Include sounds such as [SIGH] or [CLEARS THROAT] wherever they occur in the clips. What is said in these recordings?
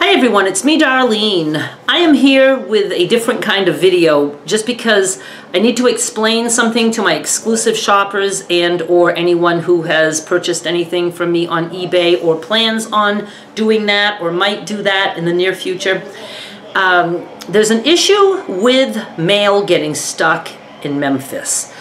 Hi everyone, it's me Darlene. I am here with a different kind of video just because I need to explain something to my exclusive shoppers and or anyone who has purchased anything from me on eBay or plans on doing that or might do that in the near future. Um, there's an issue with mail getting stuck in Memphis.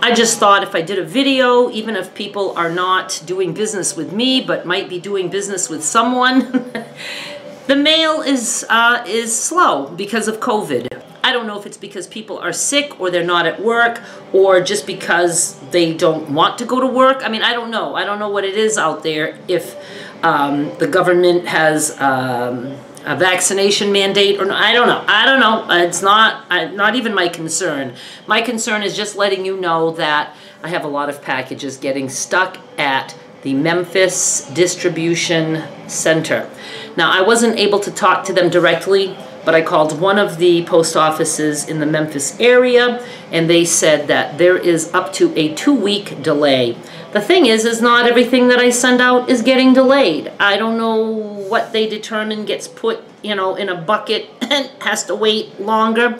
I just thought if I did a video, even if people are not doing business with me, but might be doing business with someone, [LAUGHS] The mail is, uh, is slow because of COVID. I don't know if it's because people are sick or they're not at work or just because they don't want to go to work. I mean, I don't know. I don't know what it is out there if um, the government has um, a vaccination mandate or no, I don't know. I don't know. It's not, uh, not even my concern. My concern is just letting you know that I have a lot of packages getting stuck at the Memphis Distribution Center. Now, I wasn't able to talk to them directly, but I called one of the post offices in the Memphis area, and they said that there is up to a two-week delay. The thing is, is not everything that I send out is getting delayed. I don't know what they determine gets put, you know, in a bucket [CLEARS THROAT] and has to wait longer.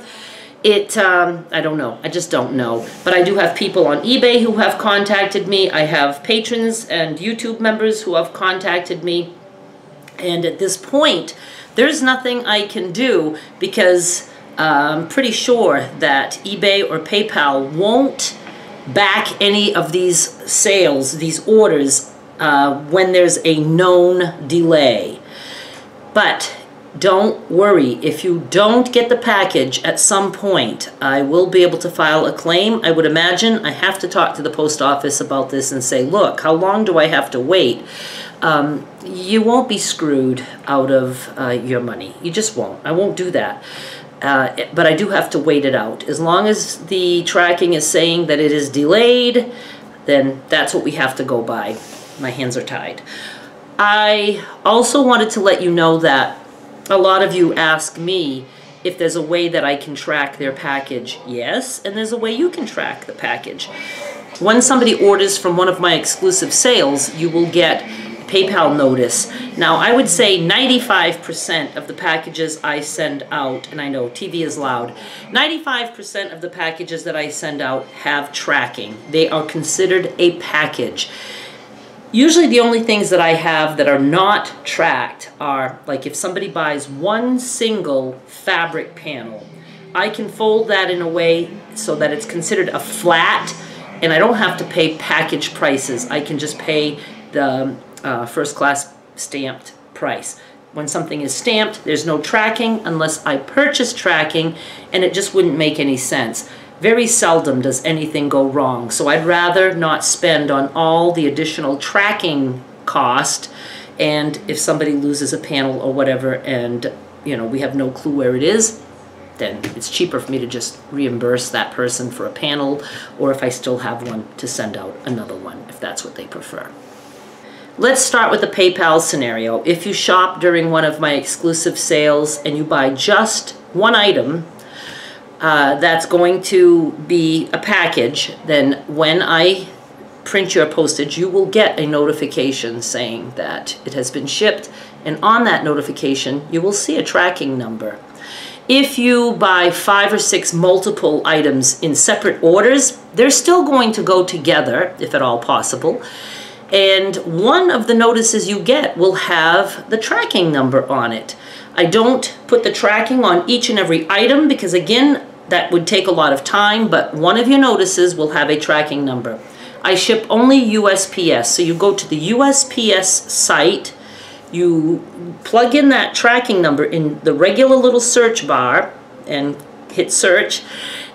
It, um, I don't know. I just don't know. But I do have people on eBay who have contacted me. I have patrons and YouTube members who have contacted me. And at this point, there's nothing I can do because I'm pretty sure that eBay or PayPal won't back any of these sales, these orders, uh, when there's a known delay. But don't worry, if you don't get the package at some point, I will be able to file a claim. I would imagine I have to talk to the post office about this and say, look, how long do I have to wait? Um, you won't be screwed out of uh, your money. You just won't. I won't do that. Uh, but I do have to wait it out. As long as the tracking is saying that it is delayed, then that's what we have to go by. My hands are tied. I also wanted to let you know that a lot of you ask me if there's a way that I can track their package. Yes, and there's a way you can track the package. When somebody orders from one of my exclusive sales, you will get PayPal notice. Now, I would say 95% of the packages I send out, and I know TV is loud, 95% of the packages that I send out have tracking. They are considered a package. Usually the only things that I have that are not tracked are, like if somebody buys one single fabric panel, I can fold that in a way so that it's considered a flat and I don't have to pay package prices. I can just pay the uh, first class stamped price. When something is stamped, there's no tracking unless I purchase tracking and it just wouldn't make any sense very seldom does anything go wrong. So I'd rather not spend on all the additional tracking cost and if somebody loses a panel or whatever and you know we have no clue where it is then it's cheaper for me to just reimburse that person for a panel or if I still have one to send out another one if that's what they prefer. Let's start with the PayPal scenario. If you shop during one of my exclusive sales and you buy just one item uh, that's going to be a package, then when I print your postage, you will get a notification saying that it has been shipped, and on that notification, you will see a tracking number. If you buy five or six multiple items in separate orders, they're still going to go together, if at all possible. And one of the notices you get will have the tracking number on it. I don't put the tracking on each and every item because again, that would take a lot of time, but one of your notices will have a tracking number. I ship only USPS, so you go to the USPS site, you plug in that tracking number in the regular little search bar and hit search,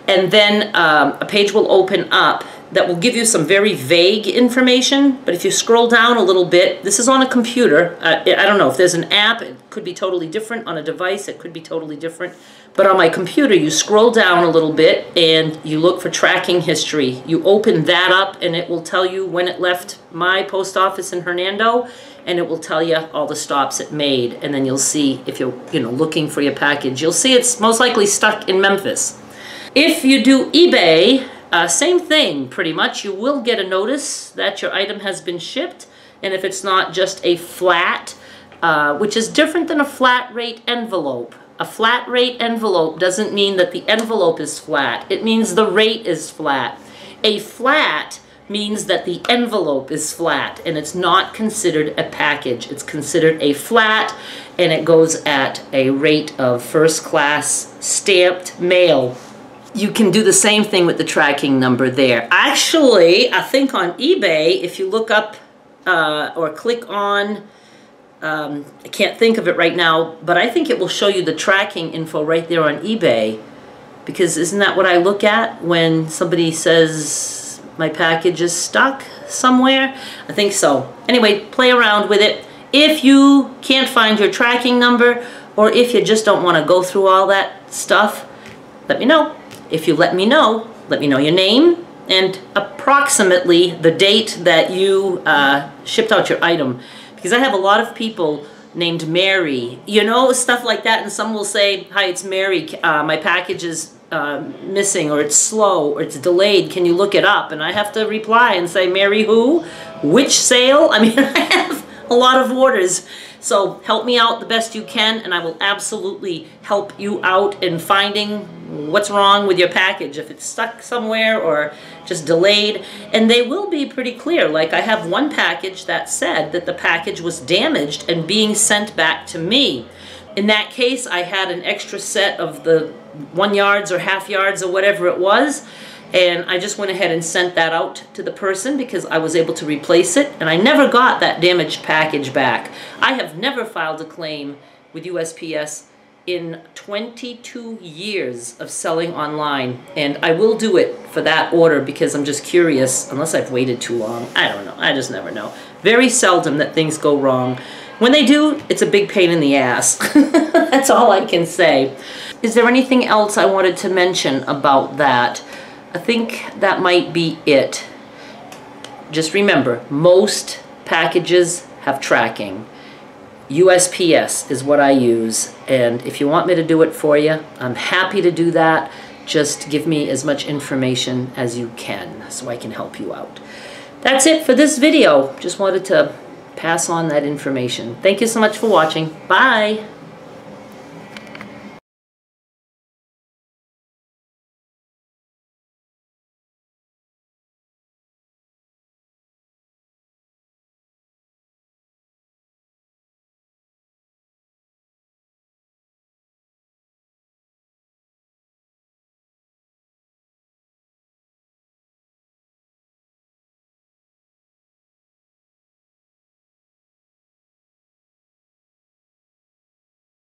and then um, a page will open up that will give you some very vague information, but if you scroll down a little bit, this is on a computer. Uh, I don't know, if there's an app, it could be totally different. On a device, it could be totally different. But on my computer, you scroll down a little bit and you look for tracking history. You open that up and it will tell you when it left my post office in Hernando and it will tell you all the stops it made. And then you'll see if you're you know looking for your package, you'll see it's most likely stuck in Memphis. If you do eBay, uh, same thing, pretty much. You will get a notice that your item has been shipped, and if it's not just a flat uh, which is different than a flat rate envelope. A flat rate envelope doesn't mean that the envelope is flat. It means the rate is flat. A flat means that the envelope is flat and it's not considered a package. It's considered a flat and it goes at a rate of first class stamped mail. You can do the same thing with the tracking number there. Actually, I think on eBay, if you look up uh, or click on, um, I can't think of it right now, but I think it will show you the tracking info right there on eBay. Because isn't that what I look at when somebody says my package is stuck somewhere? I think so. Anyway, play around with it. If you can't find your tracking number, or if you just don't want to go through all that stuff, let me know. If you let me know, let me know your name and approximately the date that you uh, shipped out your item. Because I have a lot of people named Mary, you know, stuff like that. And some will say, hi, it's Mary, uh, my package is uh, missing or it's slow or it's delayed. Can you look it up? And I have to reply and say, Mary who? Which sale? I mean, [LAUGHS] I have a lot of orders. So help me out the best you can and I will absolutely help you out in finding what's wrong with your package, if it's stuck somewhere or just delayed. And they will be pretty clear. Like I have one package that said that the package was damaged and being sent back to me. In that case, I had an extra set of the one yards or half yards or whatever it was and I just went ahead and sent that out to the person because I was able to replace it and I never got that damaged package back. I have never filed a claim with USPS in 22 years of selling online and I will do it for that order because I'm just curious unless I've waited too long. I don't know. I just never know. Very seldom that things go wrong. When they do, it's a big pain in the ass. [LAUGHS] That's all I can say. Is there anything else I wanted to mention about that? I think that might be it. Just remember, most packages have tracking. USPS is what I use, and if you want me to do it for you, I'm happy to do that. Just give me as much information as you can so I can help you out. That's it for this video. Just wanted to pass on that information. Thank you so much for watching. Bye!